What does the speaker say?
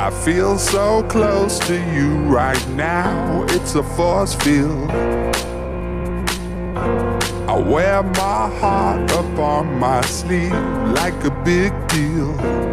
I feel so close to you right now. It's a force field. I wear my heart up on my sleeve like a big deal.